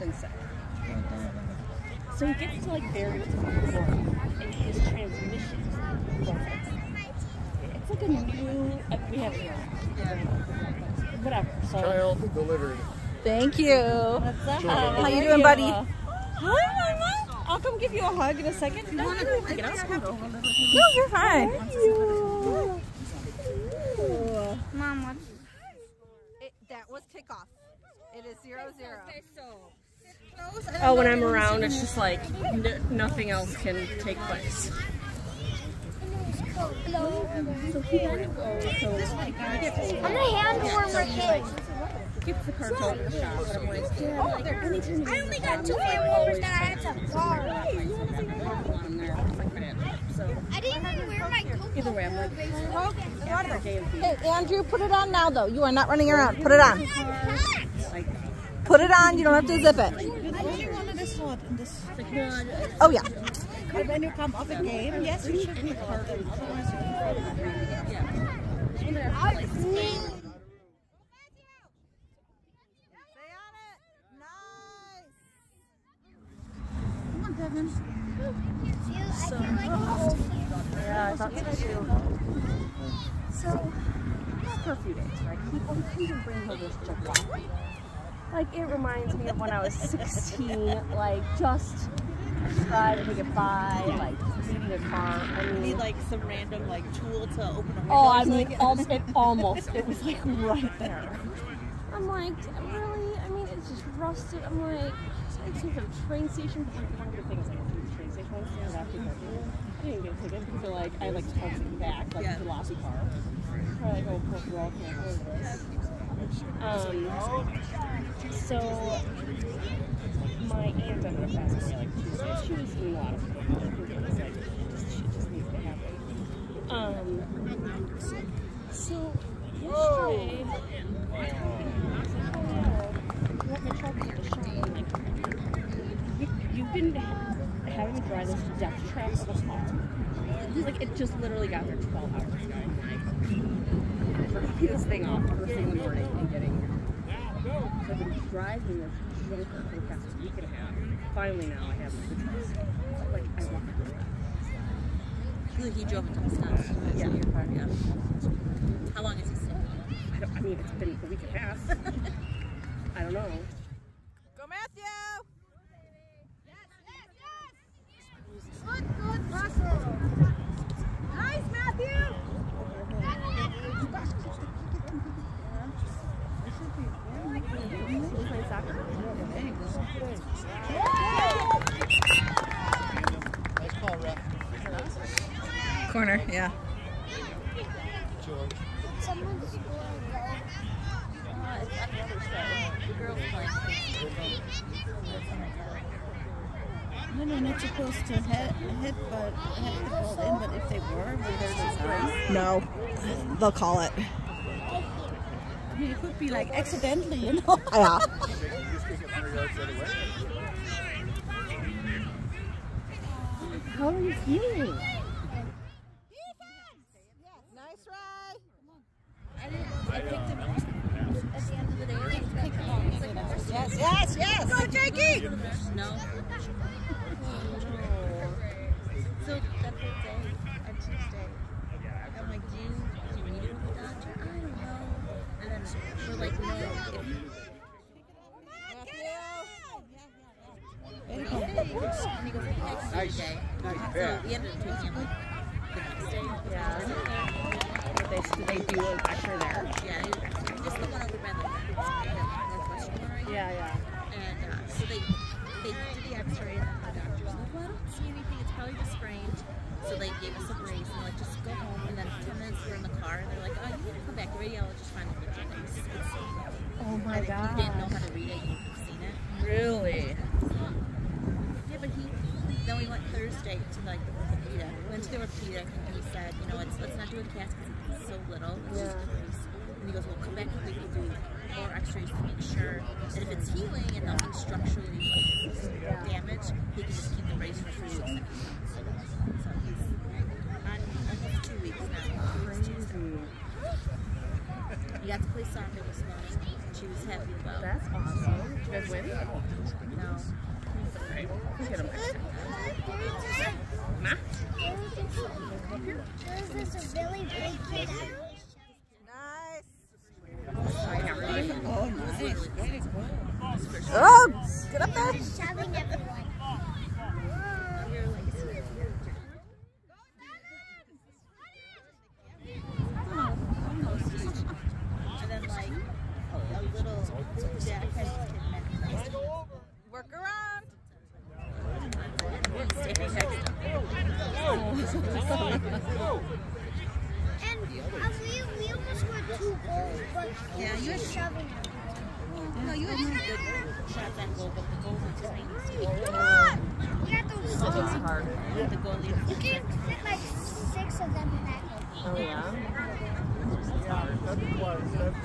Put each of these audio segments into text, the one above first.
been sick. So he gets to like various points and his transmission It's like a new. Uh, we have it here. Whatever. So. Child delivered. Thank you. What's up? How you doing, buddy? Hi, Mama. I'll come give you a hug in a second. No, no, no. Get out. No, you're fine. Mom, what's It, that was kickoff. It is zero zero. Oh, when I'm around, it's just like n- nothing else can take place. So he then goes, so I'm gonna hand warmer my cake. gets the car towed to the shop, I'm like, Dad, like, anytime I only got two hand warmers that I had to borrow. I'm there, it's like banana. So I didn't even wear my coat. either way, I'm like, after JMP, Hey, Andrew, put it on now, though. You are not running around. Put it on. Put it on. You don't have to zip it. You wanted this hot in this. like, no, I- Oh, yeah. But when you come off a game, yes, you should be part of it. Yeah, I thought so too. So, for a few days, right? He he can bring her this chihuahua. Like, it reminds me of when I was 16, like, just trying to get by, like, leading a car. I mean, Need like some random like tool to open a window. Oh, I so mean, like- almost, it almost, it was like right there. I'm like, really? I mean, it's just rusted. I'm like, I it to the train station, but like, one of the things I went to the train station once, and after I didn't get a ticket because they're like, I like to it back, like Yeah. the lossy car. Probably like, oh, poor girl, can't afford this. Um, so my aunt ended up passing away like Tuesday. She was in a lot of pain. It like, just, she just needs to happen. Um, so yesterday, to you've been ha- having me drive this death trap of a car. Like it just literally got there 12 hours ago. For this thing off first thing in the morning and getting here. So I've been driving this junk for the past week and a half. Finally now I have the trust. Like I want to do that. Like drove it to the steps. Yeah. Your car, yeah. How long is he staying? I, don't, I mean, it's been a week and a half. I don't know. Go, Matthew. Good, good, Russell. Nice, Matthew. Who's playing soccer? Nice call, ref. Corner, yeah. George. Someone scored. No, no, not supposed to hit, hit, but hit the ball in. But if they were, would there be sign? No. They'll call it. I mean, it could be like accidentally, you know. Yeah. You just kick it 100 yards the other way. How are you feeling? Nice ride. Yes, yes, yes. Go, Jakey. No. So that whole day on Tuesday, I'm like, do you, do the? I don't know. And then we're like, no. Nice. Nice So pass. taking him like the. Yeah. But they, do they do an usher there? Yeah, just the one over by the Yeah, yeah. And uh, so they they did the X-ray, and the doctor was like, "Well, I don't see anything. It's probably just sprained." So they gave us a brace and like, just go home. And then in ten minutes we're in the car, and they're like, "Oh, you need to come back. The radiologist finally looked at it. It's, it's Oh my He god. didn't know how to read it. You would have seen it. Really? Yeah, but he then we went Thursday to like the orthopedic. Went to the orthopedic, and he said, "You know, let's let's not do a cast because it's so little. It's just a brace." And he goes, "Well, come back and we can do more X-rays to make sure that if it's healing and nothing structurally like, damaged, he can just keep the brace for three weeks." So he's on almost two weeks now. Crazy. He got to play soccer this morning, which he was happy about. That's awesome. Did you guys win? No. Get him. There's this really big kid. Nice. Oh, nice. Oh, get up there. Shoving everyone. And then like a little Jack had his Work around. standing next to him. And uh, we, we almost scored two goals, but Yeah, you was had- shoving everyone. No, you had some good shots on goal, but the goal was tiny. Come on! You got those It's songs. hard. The goalie. You can fit like six of them in that goal. Oh yeah. That's why. That's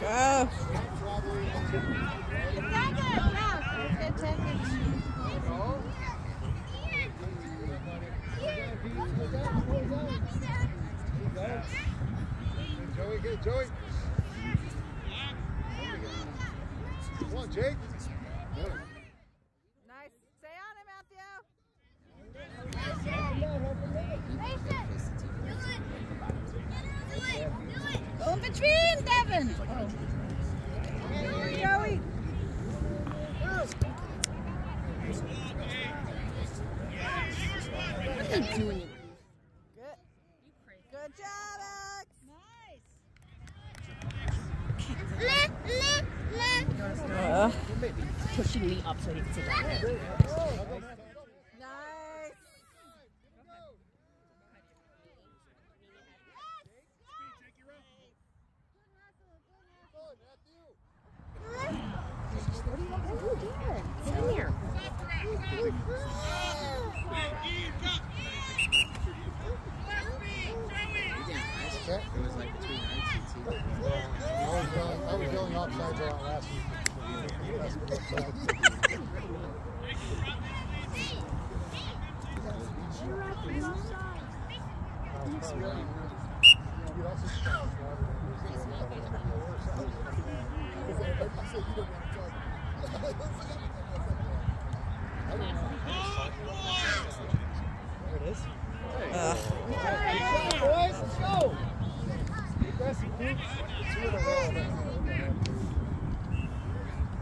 Go. Get Joey. Come on, Jake. Nice. Stay on it, Matthew. Go in between, Devin. Joey. What are you doing? Good. Good job, Alex. Uh, Pushing me up so he can sit down. nice. Come here. What's that? It was like between nights and two. I was going, I was going offsides a lot last week. There it is. Ugh. Boys, let's go. Aggressive, dude. Two in a row.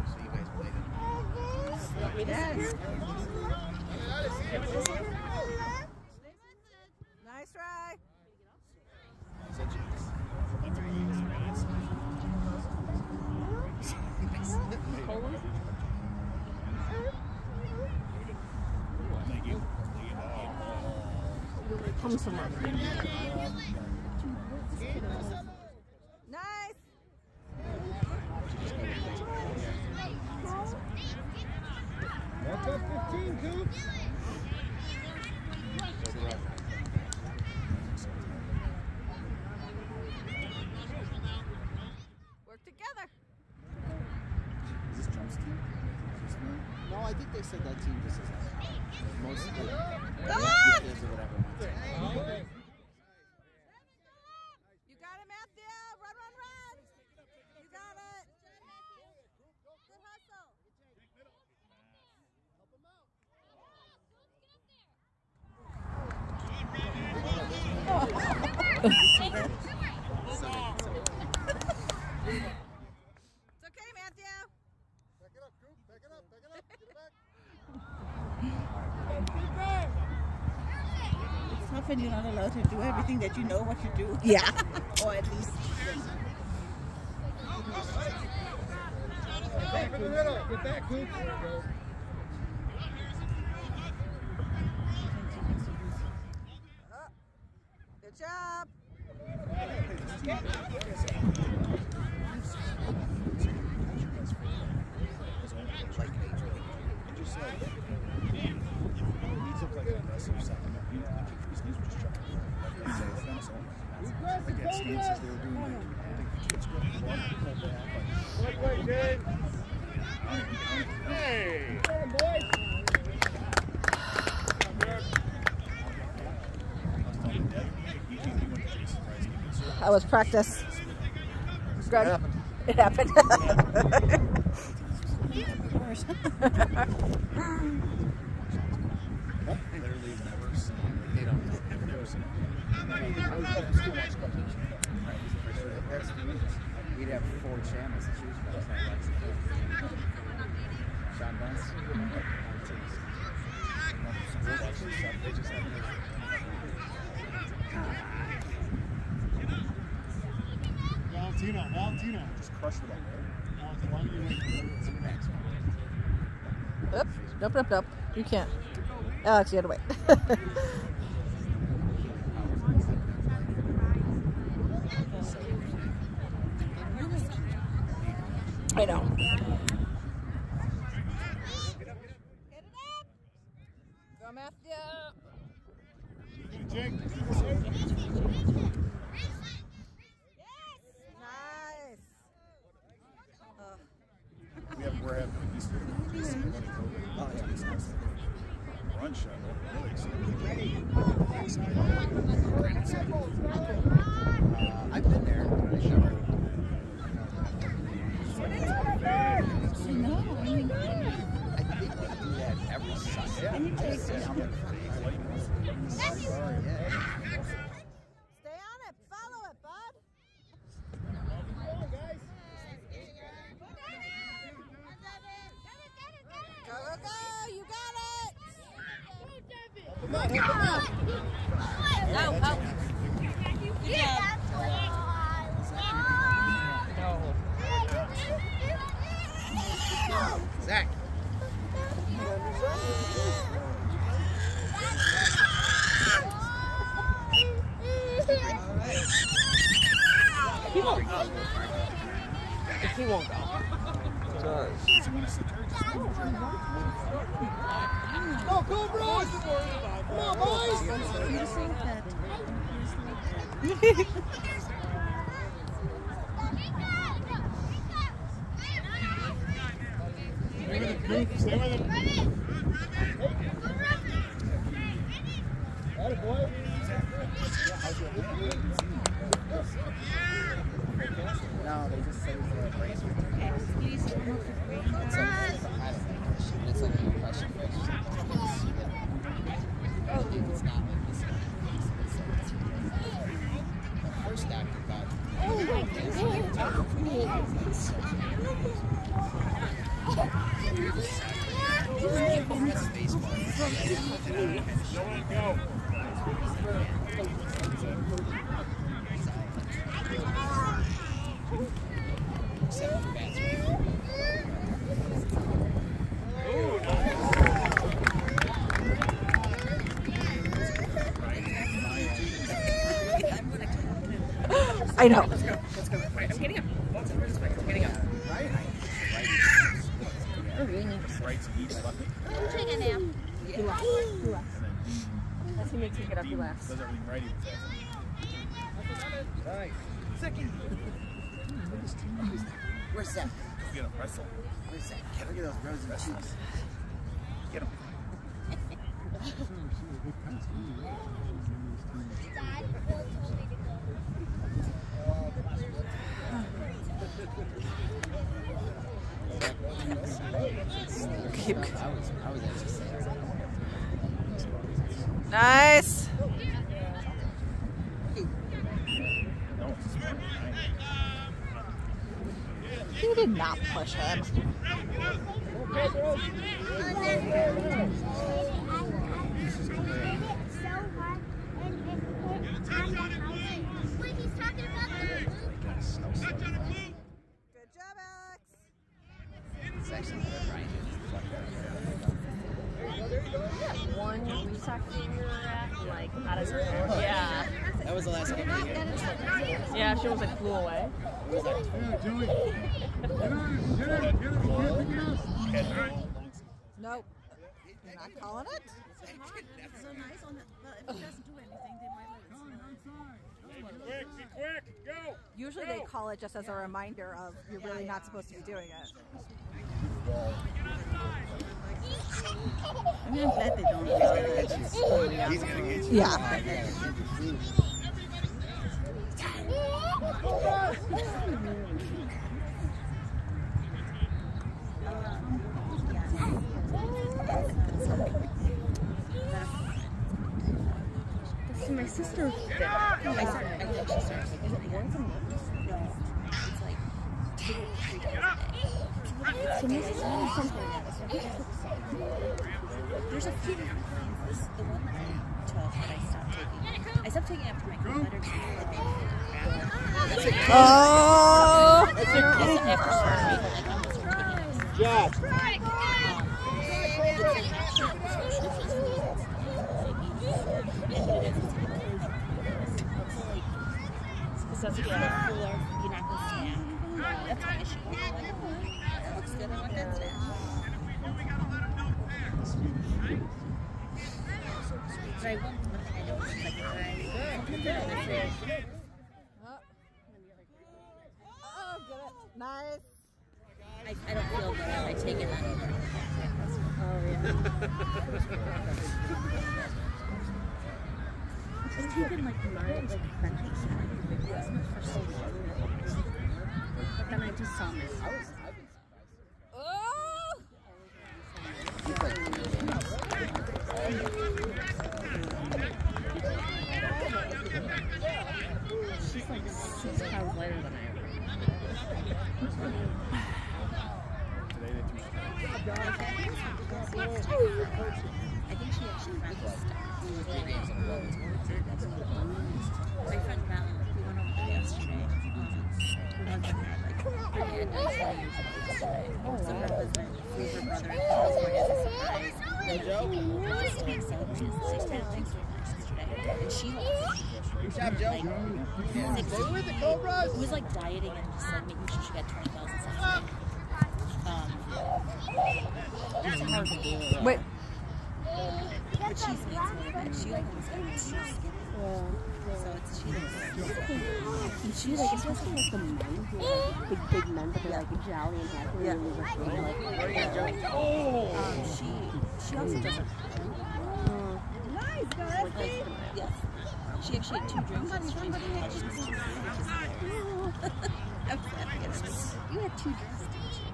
So you guys played it. Yes. Nice try. Is that you? Somewhere. Nice. That's up 15, Coop. Work together. Is this Trump's team? No, I think they said that team just is mostly like Good. kids or whatever. went to. You got it, Matthew. Run, run, run. You got it. Good hustle. It's okay, Matthew. Back it up, Coop. Back it up. Back it up. Get it back. It's you're not allowed to do everything that you know what to do. Yeah. or at least. Back in the middle. Get back, Coop. There we go. Good job. Like major league. And just like, he took like an aggressive side. He, his knees were just trying to say offense. Like at stances, they were doing like, I think the kids go to the ball, pull back, like, Right way, Jake. Hey. Come on, boys. That was practice. Good. happened. It happened. Literally never seen. They don't. I've never seen. I was at school watch a couple of That's We'd have four channels to choose from. That's not like Sean Bunce. They just have Valentino, Valentino. just crushed it all. Valentino, why don't you for the next one? Oop. Nope, nope, nope. You can't. Alex, you to wait. I know. Go, Matthew. Jake. Nice. We have, we're having a Easter. Oh, yeah. It's nice. Run shot. Really excited. Uh, I've been I know. Right to each left. Take a nap. That's who makes me get up. He laughs. Does everything righty with that. Right. Second. Where's Zach? Get a pretzel. Where's Zach? Look at those rosy cheeks. Get him. Keep- I was, I was actually saying. Nice. No, it's smart. He did not push him. Good job, Alex. It's actually better Ryan did. One resock finger at, like, out of her hair. Yeah. That was the last game of the. Yeah, she was like flew away. Get get get. Nope. You're not calling it? So nice on the, but if he doesn't do anything, they might let Quick, be quick, go! Usually they call it just as a reminder of you're really not supposed to be doing it. Yeah. My sister started like, is it once a month? No. It's like two or three times a day. So my sister did something There's a few different kinds. This, the one that I took I stopped taking. I stopped taking after my maybe crap. Oh! That's taking it. Josh. Because that's what you're Nice. I, I don't feel good I take it then. Oh yeah. I've taken like my like benches and like plasma for so long. But then I just saw myself. Oh! She's like six pounds lighter than I am. Today they teach I think she actually ran this stuff. My friend Val, we went over there yesterday. Um, her husband had like, her dad died 20 years ago yesterday. So her husband flew her brother to California as a surprise. Like, just to make celebrations. So he started things really nice yesterday. And she lost. Good job, Joe. Like, six Stay with the Cobras. It was like dieting and just like making sure she got 20,000 steps a day. Um, it's hard to do. Wait. But she's eats really bad. She like was like too skinny. So it's like And she like, especially like the men who like big, big men, but they're like jolly and happy Yeah. and lose weight. Like, um she she also doesn't Nice, like guys. yes. She actually had two drinks was too sick. I'm sad. You had two drinks, didn't you?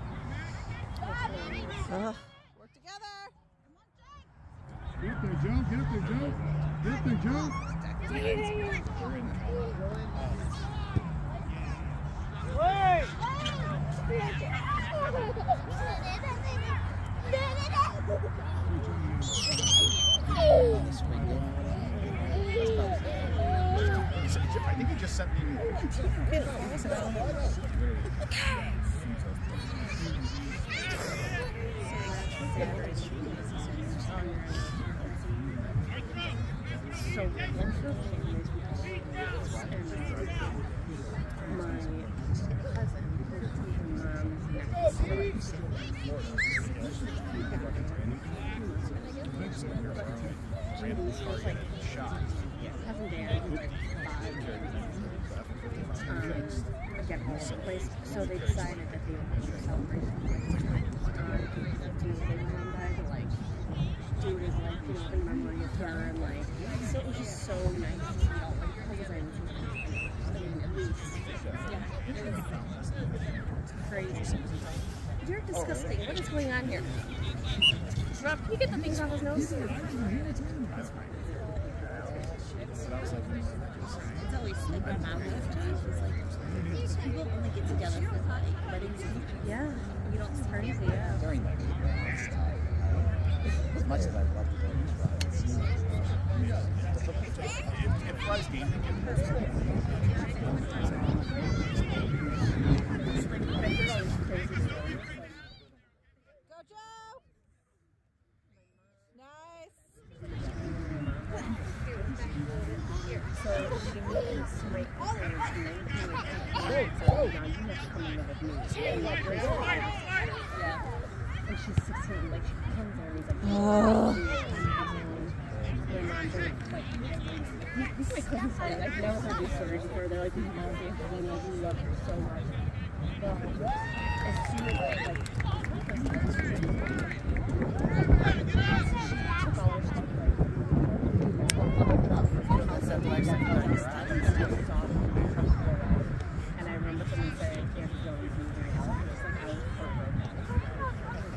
Uh, work together. Get there, Joe. Get there, Joe. Get there, Joe. I think he just sent me a picture. So one of and my cousin, her mom's next um, again place. So they decided that they to celebrate um, do his baby mom died, but like do it as like, you know, in memory of her and like so it was just so nice to see all like cousins and like, at least yeah, it was crazy. You're disgusting. What is going on here? Rob, can you get the things off his nose? It's always like my mom used to. She's like, people only get together for like weddings. Yeah. You don't see Crazy, yeah. during that last time. As much as I love to go to Fry's, If, game, they give Go, Joe. Nice. So she went to my parents and they were like, so now you have to come in with me. And like, raise her hand. And she's 16, like she comes there and he's like, oh. My mom, they're like, these are my cousins funny. I've never heard these stories before. They're like, we love Aunt Helena, like, we love her so much. But as soon as I like, took all her stuff,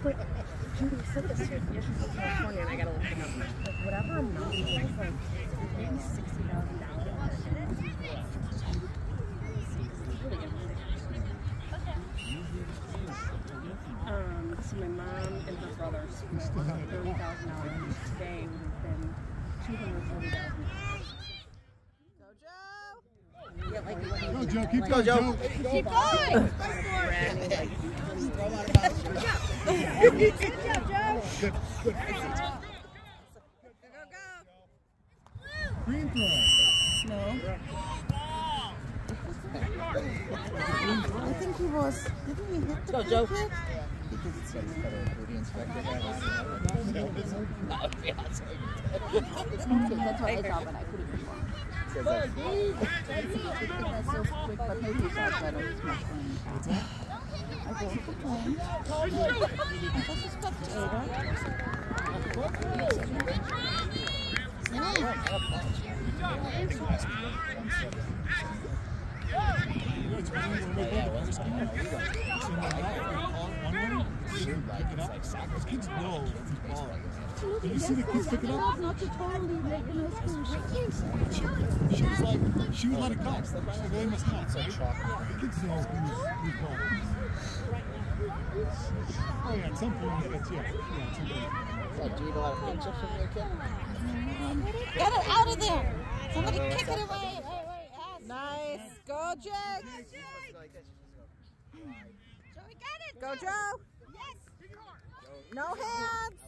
like, Kimberly said this here. Yeah, she's from California, and I gotta look it up. Like whatever amount it was, like maybe sixty thousand dollars. Um, so my mom and her brother split thirty thousand dollars. Today would have been two hundred forty thousand. Go, Joe. Yeah, like, like, Go, Joe. Keep going, Joe. Keep going. Good job, Joe. Good, good. Go, go, go. Green throw. No. I think he was. Didn't he hit the Go, Joe. Kick? Because it's like federal booty inspector. That would be awesome. That's what I thought when I put it before. Says that. That's so quick, but maybe it's not better. It's much more I go to the plane. I'm just a spectator. Kids know he's balling. Did you see the kids pick it up? Not to totally make an excuse. She was like, she would let it go. She's like, well, they must not. The kids know who's, who's balling. Oh yeah, at some point it's yeah. Yeah, at some point. Oh, do you eat a lot of pizza from your kid? Get it out of there. Somebody kick it away. Nice. Go, Jake. Go, Joe. Yes! No hands.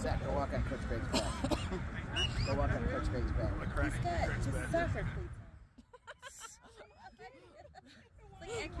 Zach, go walk on Coach Greg's back. go walk on Coach Greg's back. soccer cleats. It's like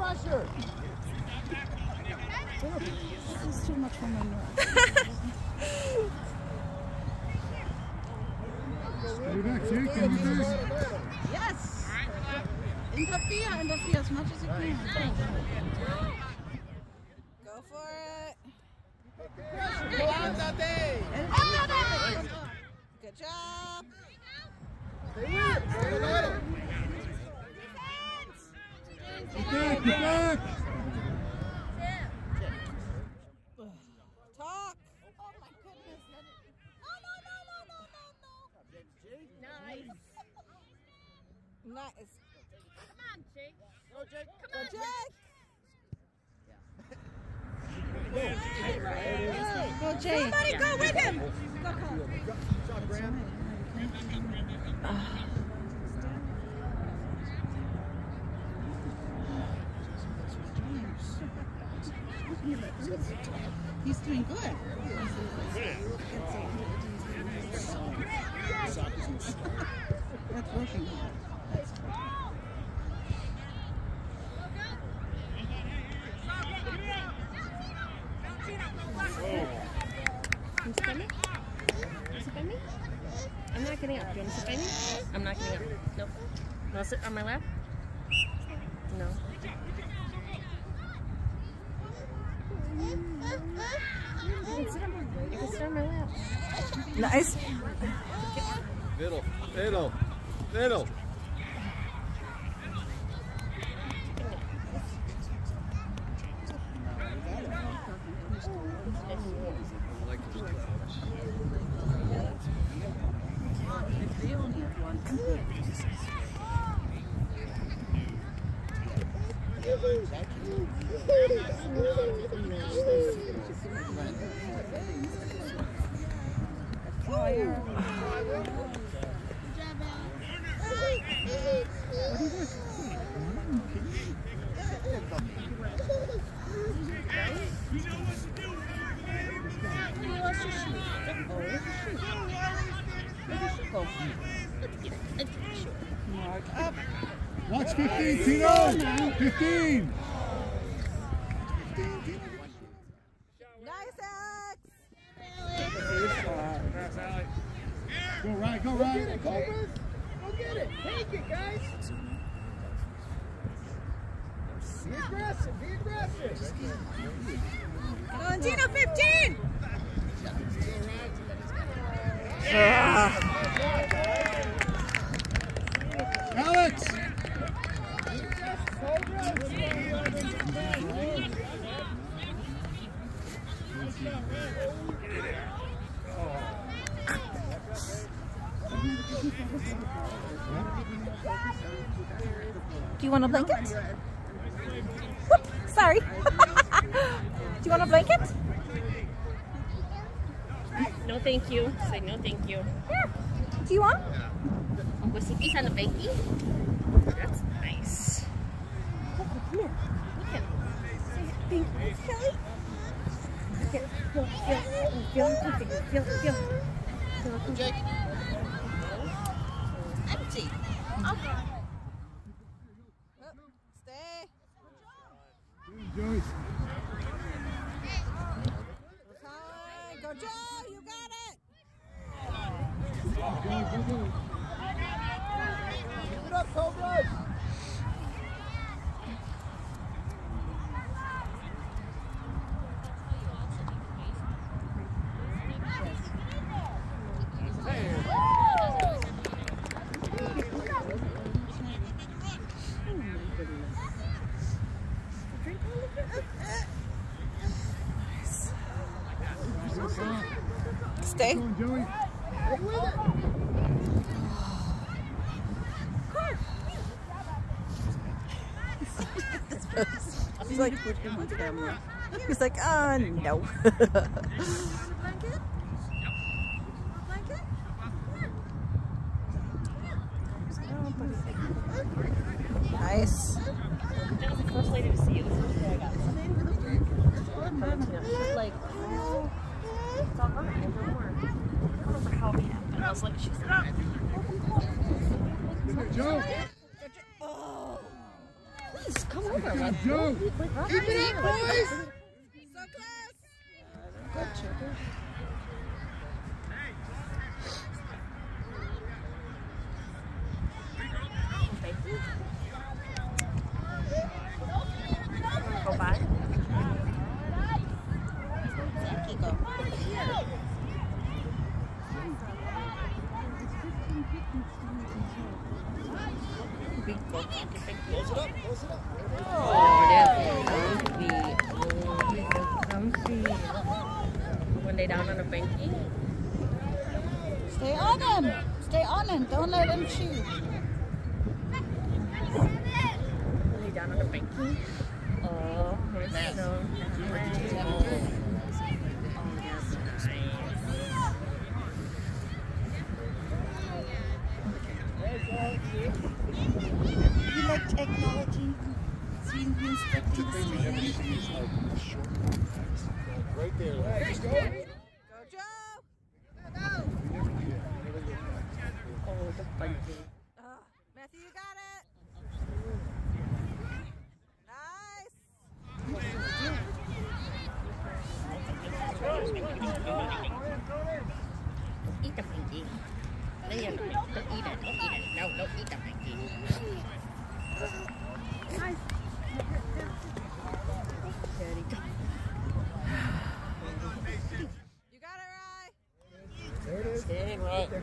Pressure. This is too much for my nerves. Stay back, Jake. Can you do this? Yes. Interfere, interfere as much as you can. Go for it. Good job. Get back, get back. Talk. Oh my goodness. No, no, no, no, no, no, no. Nice. Nice. Come on, Jake. Go, Jake. Come on, Jake. Go, Jay. Somebody go with him. Go, Cole. He's doing good. That's working hard. That's by me? I'm not getting up. Do you want to sit by me? I'm not getting up. Nope. Want to sit on my lap? No. You can sit on my, you can sit on my lap. Nice. Middle, middle, middle. 15. You want a blanket? No, thank you. Say no, thank you. Yeah. Do you want? Wasikis on a blankie? That's nice. Look, come here. Look thank you, Empty. Okay. Stay. like. He's like, ah, uh, no.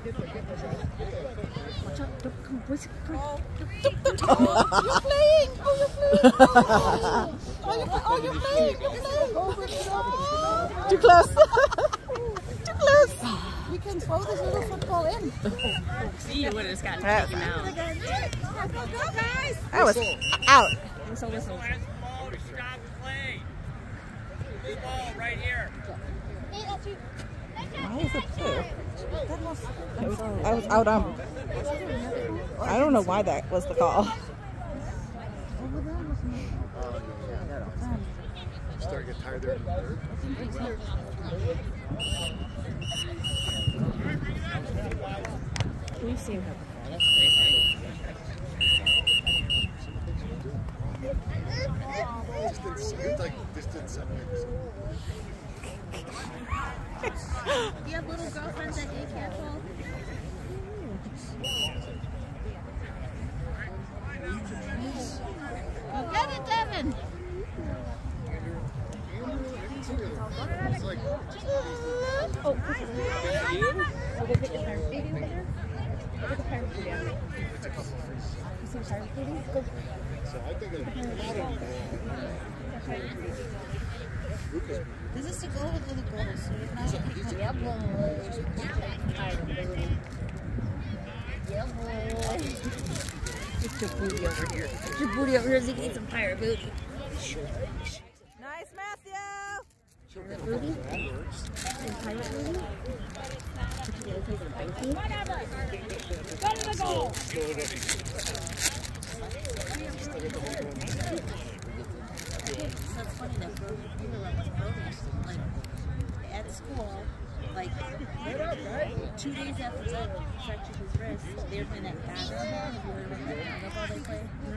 Watch out, don't come, Oh, you're playing! Oh, you're playing! Oh, you're, oh you're playing! You're playing! Oh. Too close! Too close! We can throw this little football in. See, you would have just gotten taken out. Go, go, guys! I was out. Whistle, whistle. Stop playing. Blue ball right here. Hey, that's you. Why is it blue? That was, was, I was out on. I don't know why that was the call. Get tired there. We've seen her before. Do you have little girlfriends that you can't hold? Go get it, Devin. It's like Oh, you? We'll go get your parents' baby over there. Go get the parents' baby out. You see the parents' baby? Go. so I think it's This is to go with little girls. So if not, Yeah, boy. Yeah, boy. Get your booty over here. Get your booty over here so you can eat some pirate booty. nice, Matthew. Pirate booty? Some pirate booty? What you gonna take a banky? So funny that were Brody, like at school, like two days after Zed fractured his wrist, they were playing that basketball.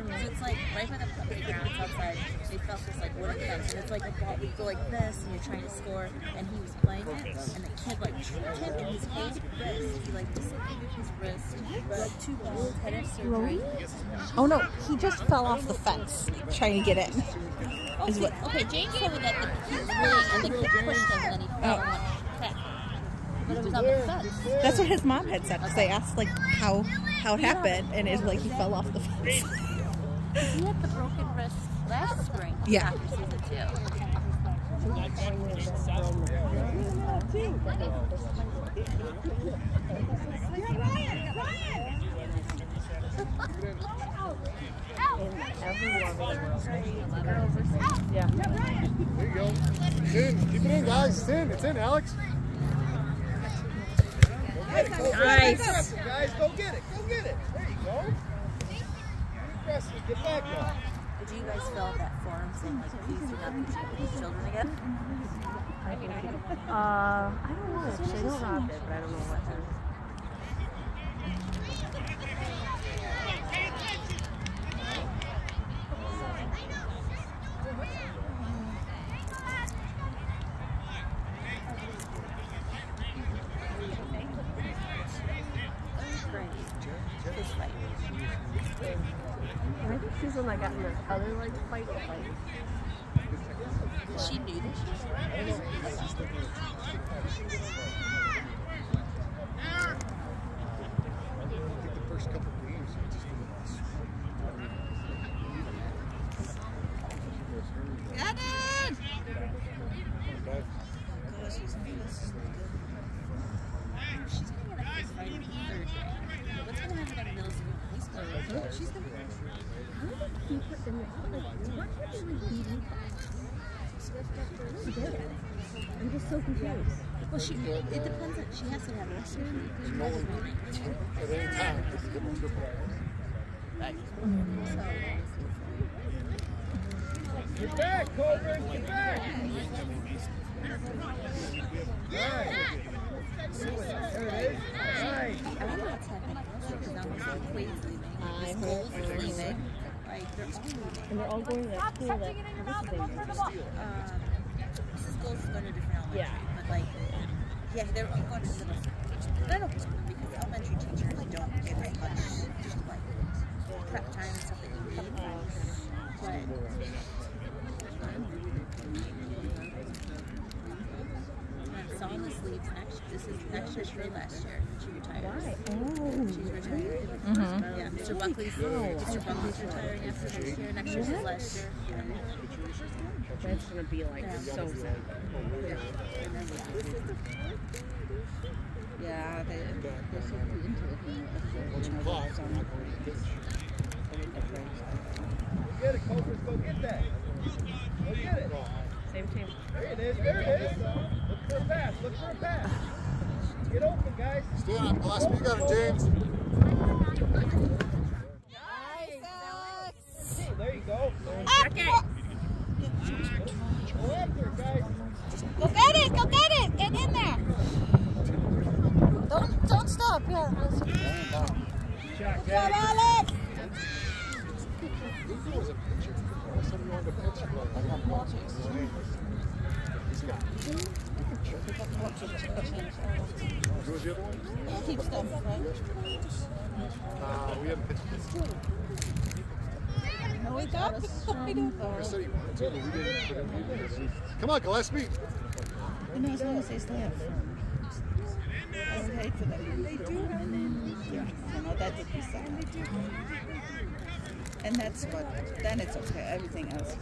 So it's like right by the playground, outside. They felt this like wooden fence, and it's like a ball. You go like this, and you're trying to score, and he was playing it, and the kid like tripped him, and his whole wrist, he like dislocated his wrist, like two balls, headed surgery. Oh no, he just fell off the fence trying to get in. Okay, okay, James told me that the, he was really, and the kid pushed him and then he fell and went crack. But it was on the fence. That's what his mom had said. Because they asked like how how it happened, and it's like he fell off the fence. He had the broken wrist last spring Yeah. after season two. Yeah. There you go. It's in. Keep it in, guys. It's in. It's in, Alex. Nice. Guys, go get it. Go get it. There you go. It. Get back now. Did you guys fill out that form saying like please do not be with children again? Uh, I don't know. Actually, I know Rob did, but I don't know what her. Great. Fist fight. And I think she's the one that got in the other like fight. Like, She knew that she was I think the first couple of games, it just didn't. Get in! But She's gonna get a fist fight in the third day. What's gonna happen at the middle school high school? She's gonna how did they keep her in the like? What did they beat her? She did. I'm just so confused. Well, she it depends. On, she has to have a surgery because she has no language. at any time, it's a different triple. Get back, Corbin. Get back. There it is. Nice. I wonder what's happening because now Miss Quaid's leaving. Miss Cole's leaving. Like they're all leaving. And they're all going to that school that what's his name is? Um, Mrs. Gold's going to different elementary, Yeah. but like, yeah, they're all going to middle school. But I don't because elementary teachers don't get as much just like prep time and stuff that you need. But and Solomon leaves next. This is next year's her last year. She retires. Why? Oh, She's retiring. Yeah, Mr. Buckley's Mr. Buckley's retiring after next year. Next year's his last year. Yeah. That's gonna be like so sad. Yeah, they, they're so into it. Once you caught, I'm not going to pitch. Go get it, Corbin. Go get that. Go get it. Same team. There it is. There it is. Look for a pass. Look for a pass. Get open, guys. Stay on. Gillespie, you got it, James. get it! Go get it! Get in there! Don't don't stop. Yeah, there you go. Good job, Alex! He keeps them, right? Uh, we haven't pitched No, we got. We didn't. Come on, Gillespie. You know, as long as they stay up front. I would hate for them. They do. And then, yeah, you know, that would be sad. And that's what, then it's okay. Everything else is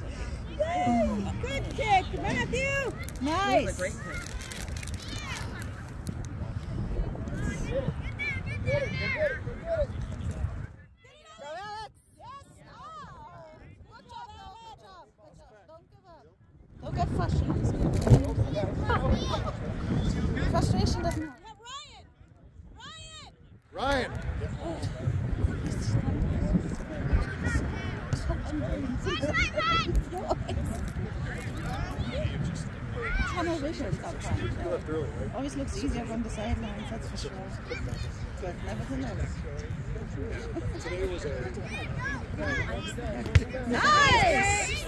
okay. Good kick, Matthew. Nice. Great pick. Go, Alex. Yes. Oh. Good job, Alex. Good job. Good job. Don't give up. Don't get frustrated. Frustration doesn't help. Yeah, Ryan. Ryan. Ryan. Tunnel vision sometimes. You left early, right? Always looks easier from the sidelines, that's for sure. But nevertheless. Today was a. Nice.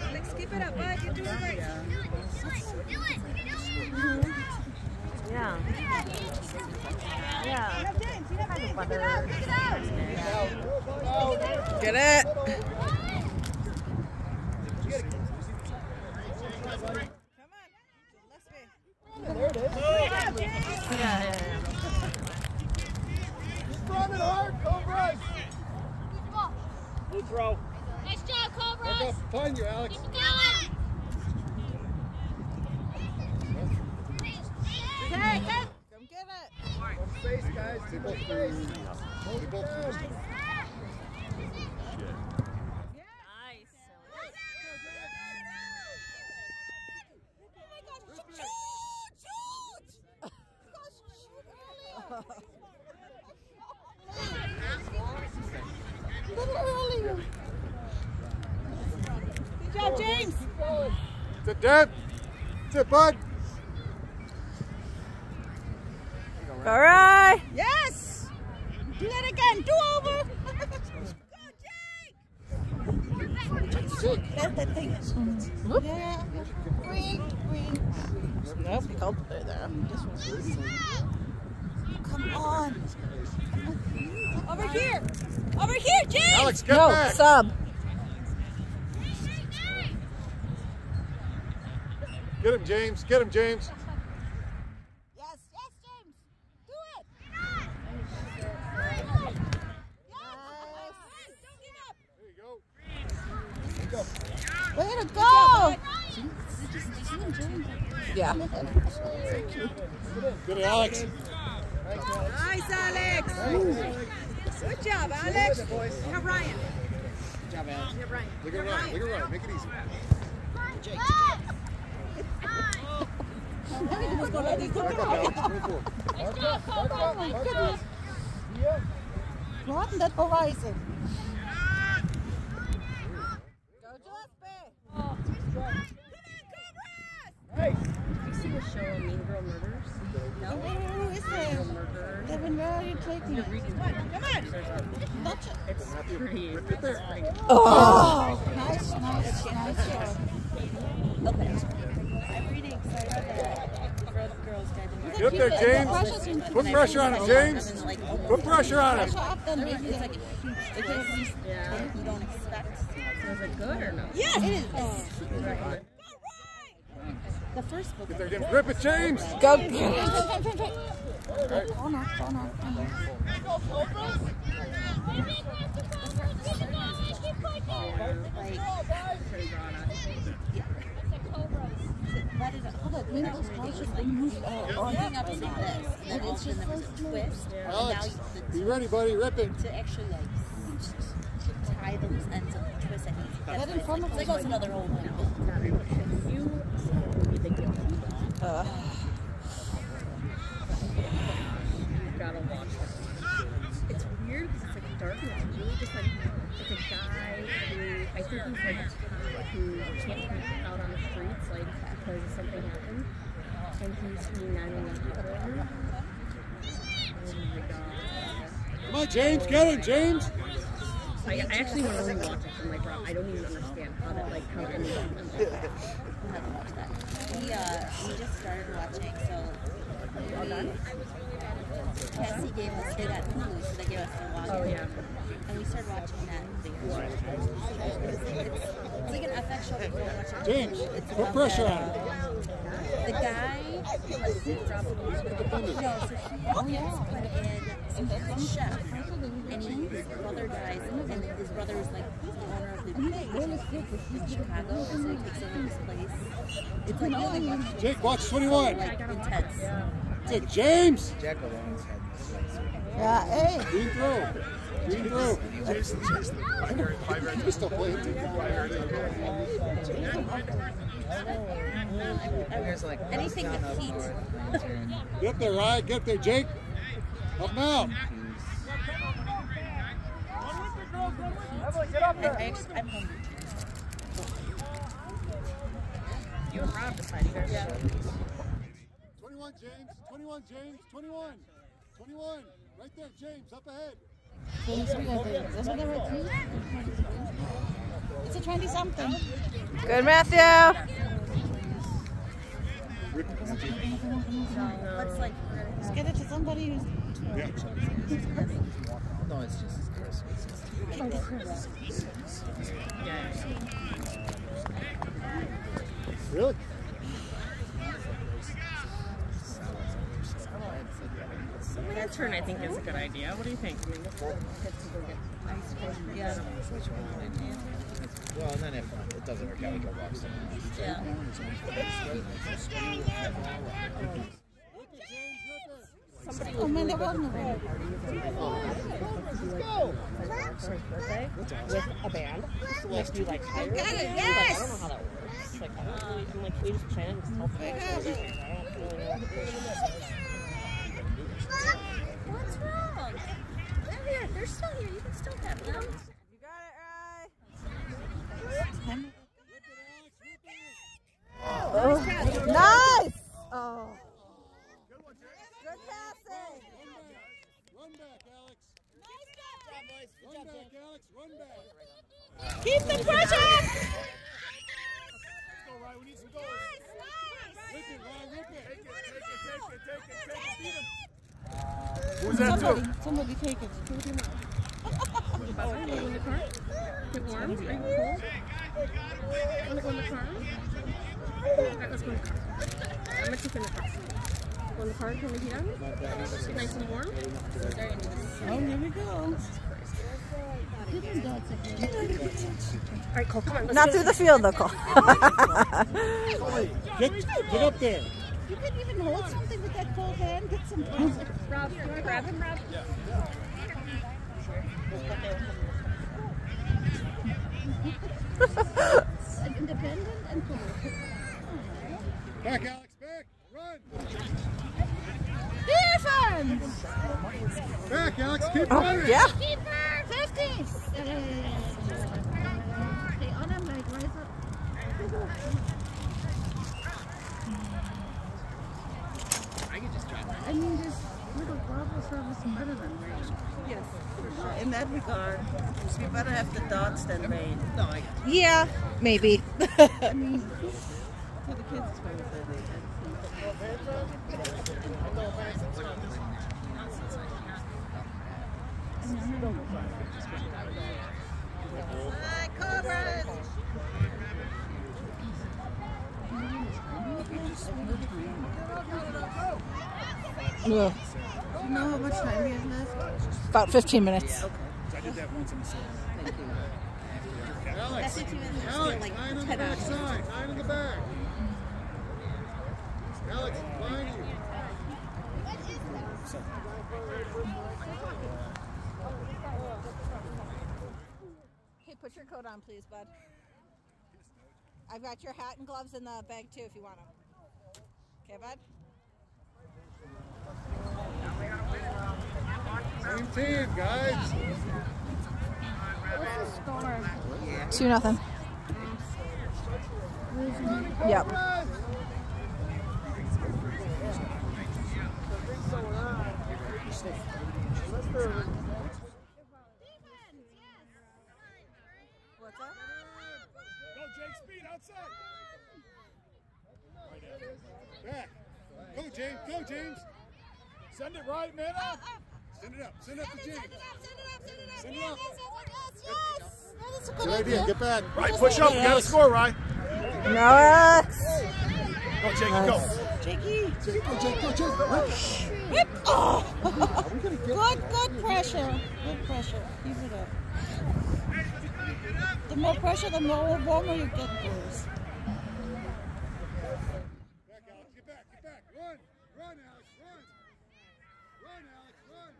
Alex, keep it up, bud. You're doing great. Yeah. Yeah. Get it. Yeah, yeah, yeah. Running hard, Cobras. Blue throw. Nice job, Back Cobras. up behind you, Alex. Keep it going. Okay, good. Come get it. One space, guys. Two more space. They both finished. Nice. Good job, James. That's it, Dad. That's it, bud. All right. Yes. Do that again. Do over. Go, Jake. That, that thing is. Yeah. Green, green. Nope, you can't play there. This one's Come on. Over here. Over here, James. Alex, get no, back. sub. Get him, James. Get him, James. Yes, yes, James. Do it. Yes. There you go. Way to go. Yeah. Get it, Alex. Nice, Alex. Good job, Alex. Now, Ryan. Look at Ryan. Look at Ryan. Make it easy. Everything was going like this. Back up, Alex. Move forward. Oh my goodness. Broaden that horizon. Go, Gillespie. You see the show Mean Girl Murders? No. Who is there? Murderers. Devin, where are you taking it? Come on. Not you. It's pretty. Rip it there. Oh! Nice, nice, nice job. I'm really excited that girls, girls guys in Get up there, James. Put pressure on him, James. Put pressure on him. Pressure up, then maybe It's like a huge stick piece Yeah. that you don't expect. Is it good or no? Yes. it is. Right. The first book. Get there, James. Grip it, James. Go. Broad on. Let it hold on. When those couches, they move all on. Holding up like this, and then all of a there was a twist, and now Alex, you, be ready, buddy. Rip it. to actually like tie those ends of the twist, I think that's in front it's of like. like another whole now. Not really. If you you think you'll you've got to watch it. It's weird because it's like dark and it's really just like it's a guy who I think he's like who can't be out on the streets like because something happened and he's being 911 whatever. James, get him, James. I, I actually want to rewatch it from like raw. I don't even understand how that like how any have to watch that. We uh we just started watching, so we, Cassie gave us they got Hulu, so they gave us the login. Oh yeah. And we started watching that. It's, it's like an FX show. but we don't watch it. James, put pressure on him. The guy, no, so he, he was put in, so he's a chef, and he, his brother dies, and his brother is like the owner of the in Chicago, so he takes over his place. It's like really much Jake, watch 21. like intense. Take James. Jack Malone's had Yeah, hey. Green through. Green through. Jason, Jason, five yard, five yard, still playing. There's like Anything with heat. Get there, Ryan. Get there, Jake. Him out. Get up I, there. I actually, I'm hungry. You and Rob decided. Yeah. 21, James. 21, James. 21. 21. Right there, James. Up ahead. It's a 20 something. Good, Matthew. Let's get it to somebody who's. No, it's just Christmas. Really? Their turn, I think, is a good idea. What do you think? I mean, let's get to go get ice cream. Yeah. Well, and then if it doesn't work out, we go walk somewhere else. Yeah. Oh man, there wasn't a road. for his birthday with a band. So like do like hire Got it, Like, I yes! don't know how that works. Like I don't really, I'm like, can we just plan and just help them? I don't really know what to do. What's wrong? They're here. They're still here. You can still have them. You got it, right? Nice. Oh. Good passing. Run back, Alex. Run back, Alex. Run back. Keep the pressure. Go, Ryan. We need some goals. Rip it, Ryan. Rip it. Take it, take it, take it, take it, take it. Beat him. Who's that Somebody, to? somebody take it. Buzzer, you go in the car? Get warm? Are you cold? Wanna go in the car? Alright, let's go in the car. I'm gonna take you in the car. Go in the car, turn the heat on. Get nice and warm. Oh, here we go. Alright, Cole, come on. Let's Not through the field, though, Cole. Get, get up there. You can even hold something with that cold hand. Get some pressure. Rob, you grab him, Rob? Independent and cool. Back, Alex. Back. Run. Defense! Back, Alex. Keep Oh, running. yeah. Keeper! 50! Hey, on him, like, rise up. I mean, this little Bravo service is better than rain. Yes, for sure. In that regard, we better have the dots than rain. No, I Yeah, maybe. I mean, for the kids' school, so they Hi, Cobras! Ugh. Do you know how much time we have left? About 15 minutes. I did that once in the summer. Alex. That's 15 minutes. Alex, Like nine on the back side. Nine in the back. Alex, behind you. Hey, put your coat on, please, bud. I've got your hat and gloves in the bag, too, if you want them. Okay, bud? Same team, guys. What's the score? Two nothing. Yep. What's up? Go, Jake, speed outside. Back. Go, James. Go, James. Send it right, man. Up. Send it up. Send it up. Send it up. Send it up, send it up. Yes, good idea. Get back. Right, push up. You gotta score, right? No, Go, Jake. Go. Jakey. Jake, go, Jake. Go, Jake. Whip. Oh. good, good pressure. Good pressure. Keep it up. The more pressure, the more warmer you get, Bruce. Back, Alex. Get back. Get back. Run. Run, Alex. Run. Run, Alex. Run.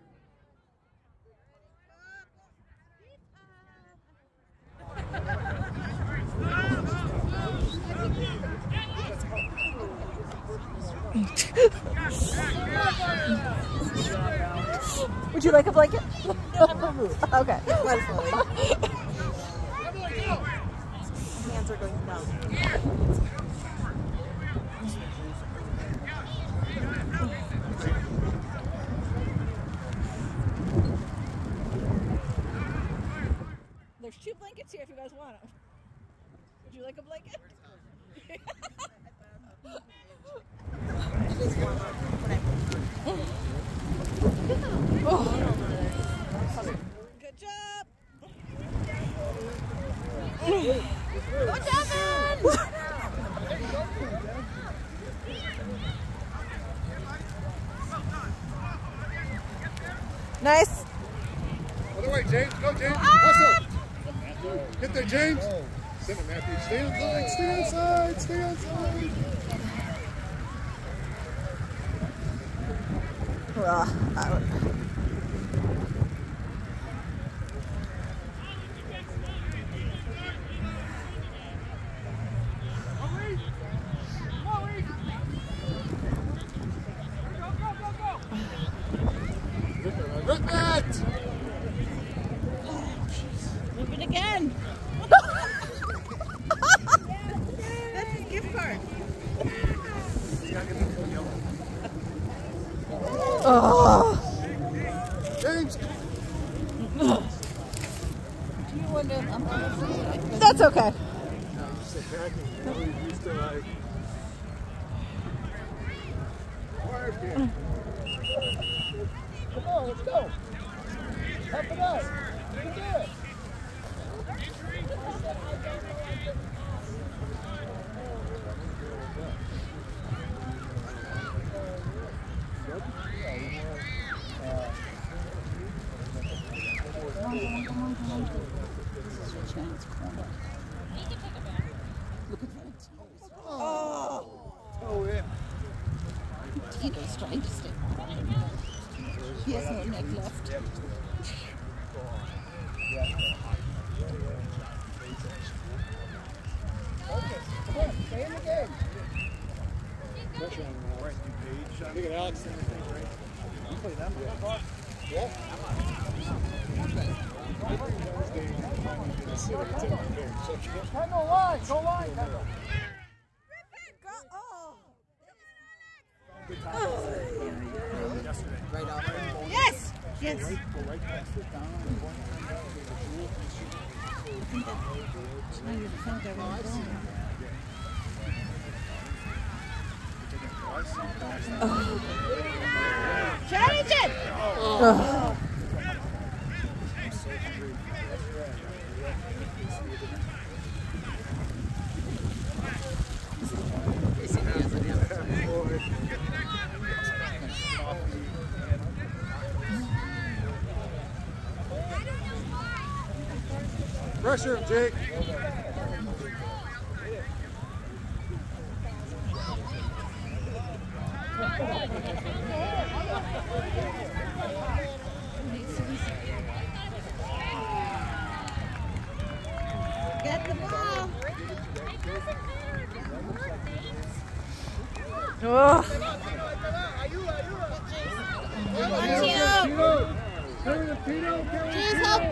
Would you like a blanket? okay. Hands are going down. There's two blankets here if you guys want them. Would you like a blanket? Good job. Good job, man. Nice. Other way, James. Go, James. Hustle. Get there, James. Send it, Matthew. Stay inside. Stay inside. Stay inside. Ugh, I would- Rip that. Move it again. That's his gift card. Oh. James. That's okay. Come on, let's go. Help it out. You can do it. Oh. Oh, in. Tito's trying to stay. He has no neck left. Stay in the game. Look at You play them? Yeah. Kendall, line. Go line, Kendall. Yes. Yes. Challenge it. Pressure Jake. Get the ball. Oh. Cheese help.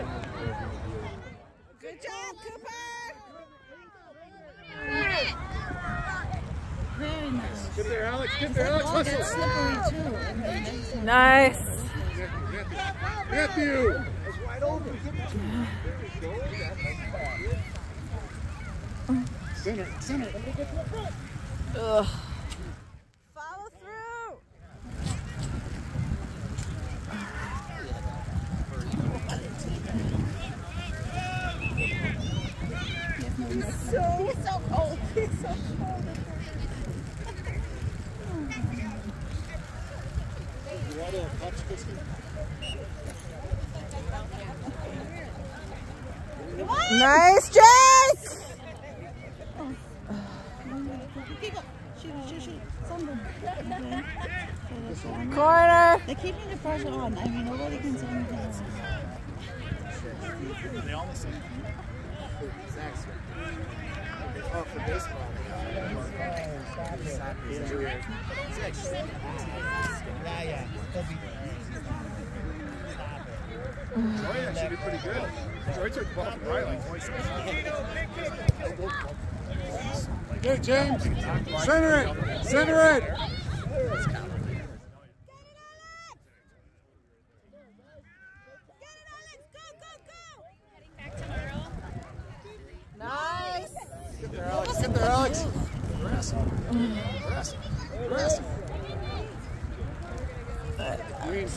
Good job, Cooper. Very nice. Get there, Alex. Get there, Alex. Ball gets Hustle. slippery too. Nice. Matthew, Matthew. Matthew! Center, center. Ugh. Follow through. He's so, he's so cold. He's so cold. You want a popsicle Nice, Jake! Shoot, shoot, shoot. Someone. Corner. They're keeping the pressure on. I mean, nobody can say anything. else. They all the same? Zach's. Oh, for be Troy actually did pretty good. Troy took the ball from Riley James. Center it. Center it. Nice. Get there, Alex. Get there, Alex. Press. Press. Press. Green. Oh,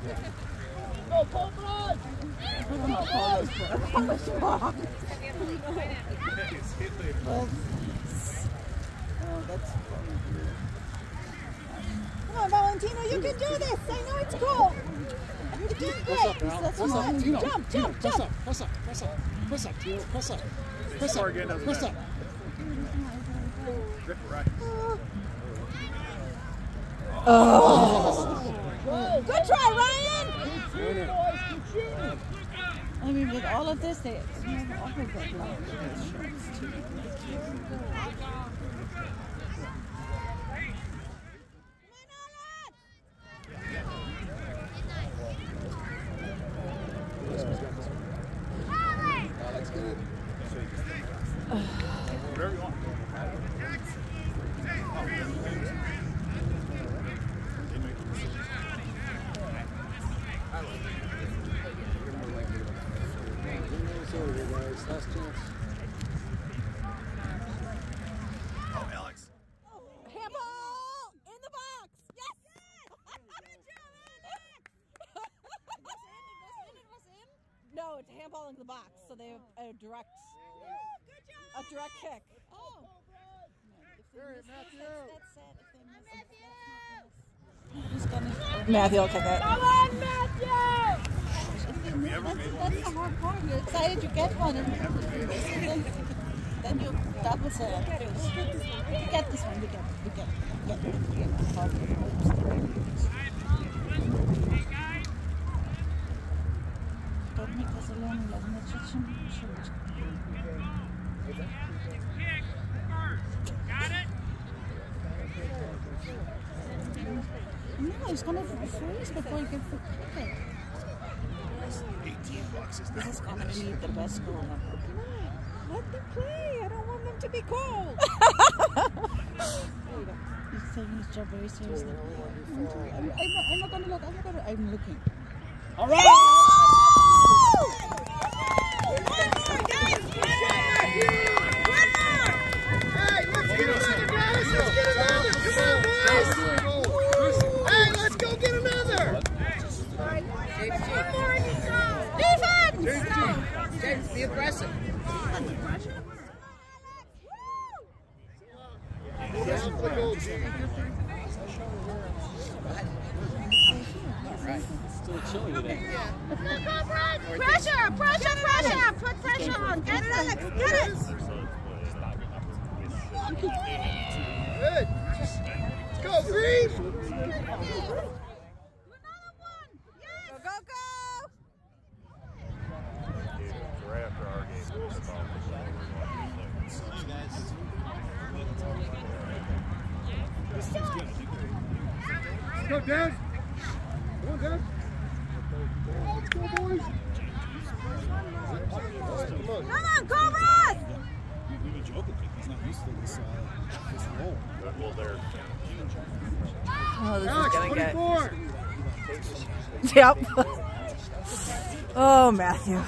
that's Come on, Valentino, you can do this. I know it's cool. You're doing Press up, great. Al. That's Press up. mine. Tino. Jump, Tino, jump, Press up. Press up. Press up. Press up. Press up. Press up. Oregon doesn't Press up. matter. Grip it right. Oh. Good try, Ryan. I mean, with all of this, they have never offered that long. Alex, good. Whatever you want. It's over here, guys. Last chance. Oh, Alex. Handball in the box. Yes. Good job, Alex. No, it's a handball in the box, so they have a direct, a direct kick. Oh. Here, Matthew. Who's gonna? Matthew will kick it. Come on, Matthew! That's, that's the hard part. You're excited you get one, and then, then you double say it. You get this one. You get. You get. You get. You get. Dormi No, he's gonna freeze before he gets the kick. 18 bucks This is gonna be the best goal ever. Let them play. I don't want them to be cold. He's taking his job very seriously. I'm, I'm, not, I'm not gonna look. I'm not gonna. I'm looking. All right. yep. oh, Matthew.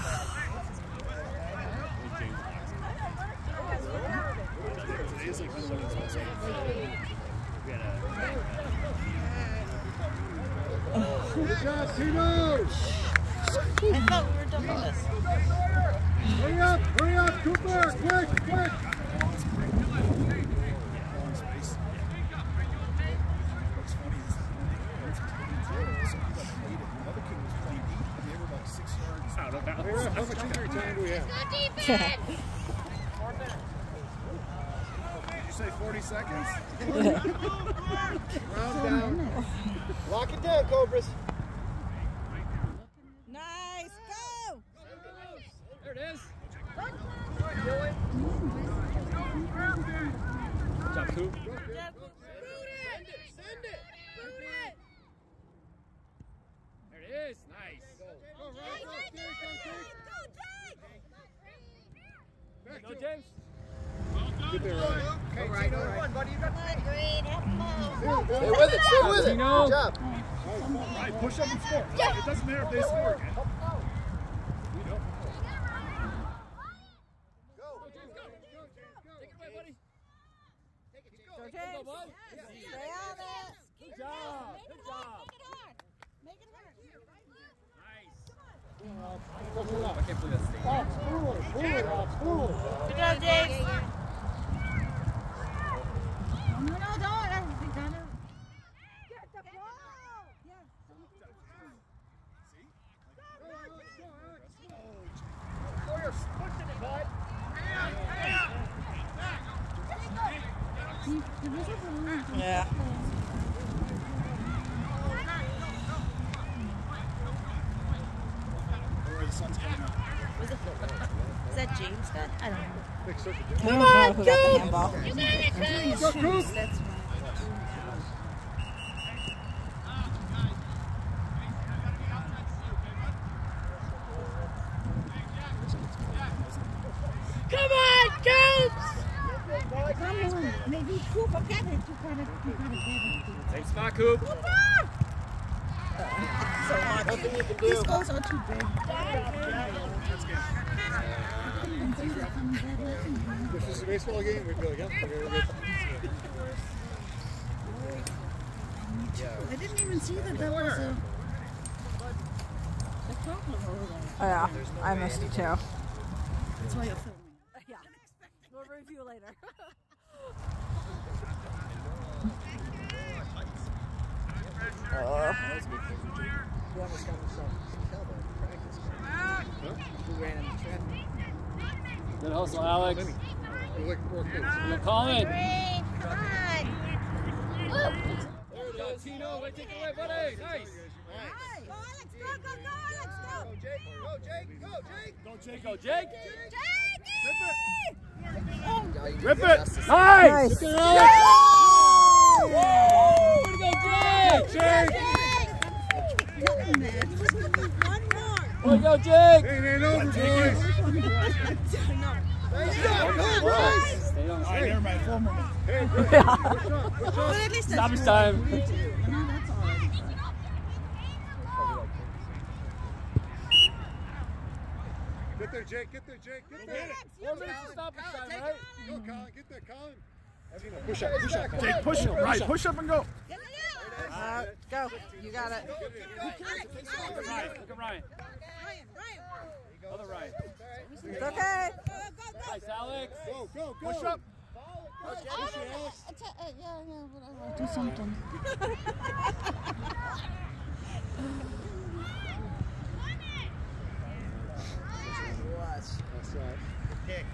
It is. Nice. Go. You Stay with it. Stay with it. Good job. Right, push up and score. It doesn't matter if they score again. We don't. Take it away, buddy. Go, James. Go, bud. Stay on it. Good job. Good job. Make it hard. Nice. I can't believe that's staying. Off, spool it, spool it, off, spool it. Good job, James. No, no, don't. We gotta. Get the ball! Sawyer's pushing it, bud. Yeah. Where the sun's coming up. Was it Is that James got? I don't know. Big circle. I don't know who got the handball. That's right. Come on, James! Come on. Maybe Cooper get it. You gotta, you gotta get it. Same spot, Coop. Nothing you can do. These goals are too big. If this is a baseball game, we'd be like, yep, we're gonna I didn't even see that that was a. a problem over there. Oh, yeah. I missed it too. That's why you're filming. Yeah. We'll review later. Uh, You almost got yourself cowboy practice. Who ran in the traffic? Good hustle, Alex. We're like four kids. You'll call it. Green, come on! There we go, Tino. Way to take it away, buddy. Nice. Go, Alex, go, go, go, Alex, go! Go, Jake. Go, Jake. Go, Jake. Go, Jake. Go, Jake. Jake! Rip it. Nice. Nice. Look at Alex. Woo! Way to go, Jake. Jake. One more! Way to go, Jake. Hey, it ain't over, boys. Nice job. Good, boys. Stay All right, never mind. Four more time. Get there, Jake. Get there, Jake. Get there. Four minutes to stoppage time, right? Go, Colin. Get there, Colin. Push up, push up. Jake, push up. Right, push up and go. Uh, go. You got it. Look at Ryan. Look at Ryan. Other Ryan. It's okay. Nice, Alex. Go, go, go. Push up. Push it, Alex. It's uh, yeah, yeah, whatever. Do something. That's right. Kick.